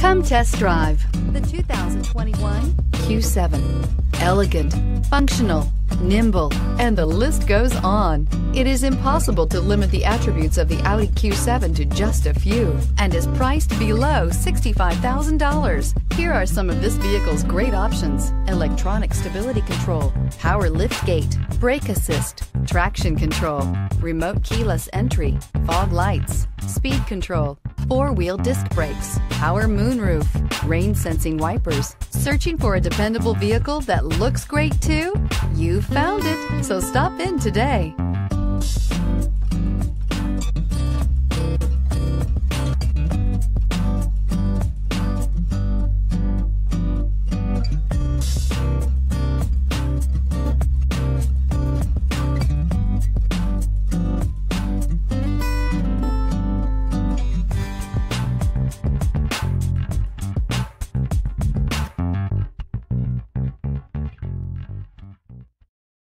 Come test drive the 2021 Q7. Elegant, functional, nimble, and the list goes on. It is impossible to limit the attributes of the Audi Q7 to just a few and is priced below $65,000. Here are some of this vehicle's great options. Electronic stability control, power lift gate, brake assist, traction control, remote keyless entry, fog lights, speed control, four-wheel disc brakes, power moonroof, rain sensing wipers. Searching for a dependable vehicle that looks great too? You found it, so stop in today.